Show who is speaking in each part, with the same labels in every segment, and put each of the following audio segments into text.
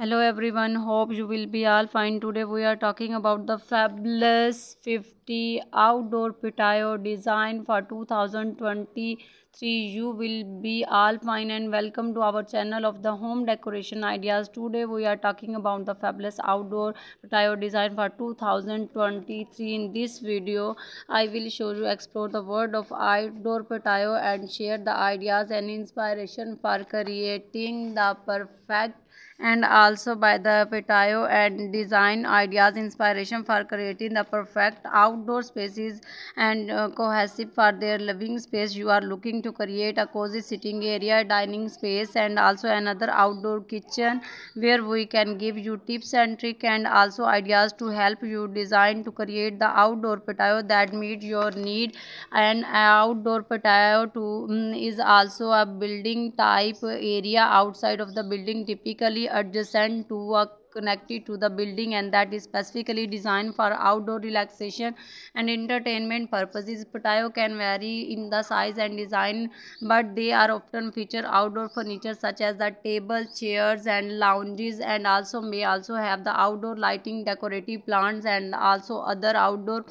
Speaker 1: hello everyone. Hope you will be all fine. Today we are talking about the fabulous 50 outdoor patio design for 2023 you will be all fine and welcome to our channel of the home decoration ideas. Today we are talking about the fabulous outdoor patio design for 2023 in this video i will show you explore the world of outdoor patio and share the ideas and inspiration for creating the perfect and also by the patio and design ideas inspiration for creating the perfect outdoor spaces and uh, cohesive for their living space. You are looking to create a cozy sitting area dining space and also another outdoor kitchen where we can give you tips and trick and also ideas to help you design to create the outdoor patio that meet your need. And outdoor patio to um, is also a building type area outside of the building. Typically adjacent to a connected to the building and that is specifically designed for outdoor relaxation and entertainment purposes. Patio can vary in the size and design but they are often feature outdoor furniture such as the table chairs and lounges and also may also have the outdoor lighting decorative plants and also other outdoor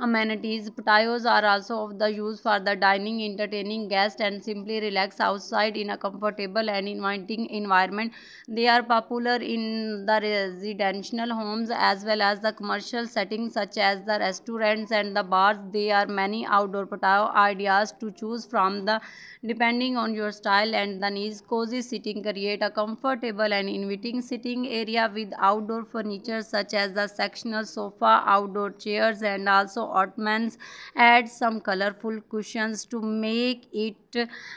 Speaker 1: amenities. Patios are also of the use for the dining entertaining guests and simply relax outside in a comfortable and inviting environment. They are popular in the residential homes as well as the commercial settings such as the restaurants and the bars. There are many outdoor patio ideas to choose from the depending on your style and the needs. Cozy sitting create a comfortable and inviting sitting area with outdoor furniture such as the sectional sofa outdoor chairs and also ottomans. Add some colorful cushions to make it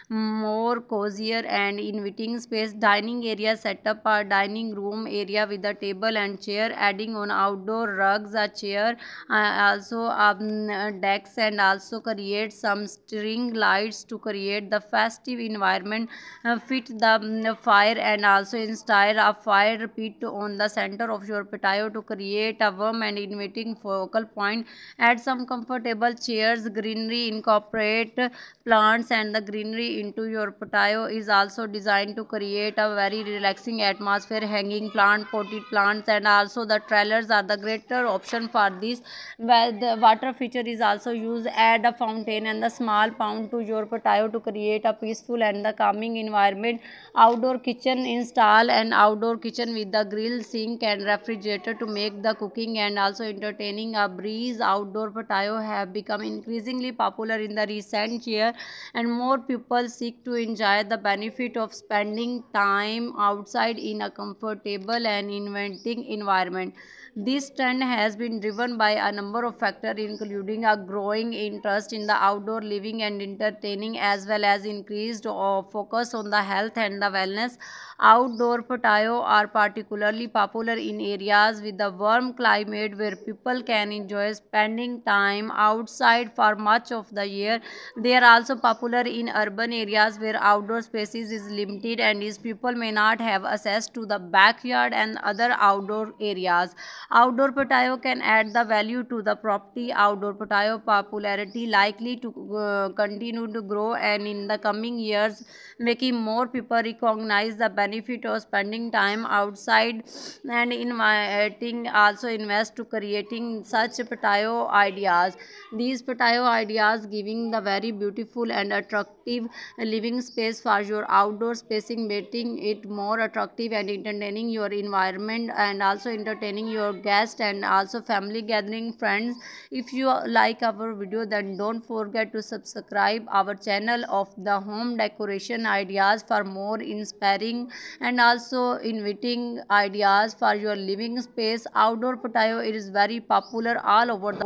Speaker 1: more cozier and inviting space. Dining area set up a dining room area with a table and chair adding on outdoor rugs a chair uh, also um, decks and also create some string lights to create the festive environment uh, fit the um, fire and also install a fire pit on the center of your patio to create a warm and inviting focal point. Add some comfortable chairs greenery incorporate plants and the greenery into your patio is also designed to create a very relaxing atmosphere hanging plant potted plants and also the trailers are the greater option for this. The water feature is also used add a fountain and the small pond to your patio to create a peaceful and the calming environment. Outdoor kitchen install an outdoor kitchen with the grill sink and refrigerator to make the cooking and also entertaining a breeze. Outdoor patio have become increasingly popular in the recent year and more people seek to enjoy the benefit of spending time outside in a comfortable and inviting environment. This trend has been driven by a number of factors including a growing interest in the outdoor living and entertaining as well as increased uh, focus on the health and the wellness. Outdoor patio are particularly popular in areas with a warm climate where people can enjoy spending time outside for much of the year. They are also popular in urban areas where outdoor spaces is limited and these people may not have access to the backyard and other outdoor areas. Outdoor patio can add the value to the property. Outdoor patio popularity likely to uh, continue to grow and in the coming years making more people recognize the benefit of spending time outside and inviting also invest to creating such patio ideas. These patio ideas giving the very beautiful and attractive living space for your outdoor spacing making it more attractive and entertaining your environment and also entertaining your guests and also family gathering friends. If you like our video then don't forget to subscribe our channel of the home decoration ideas for more inspiring and also inviting ideas for your living space. Outdoor patio it is very popular all over the world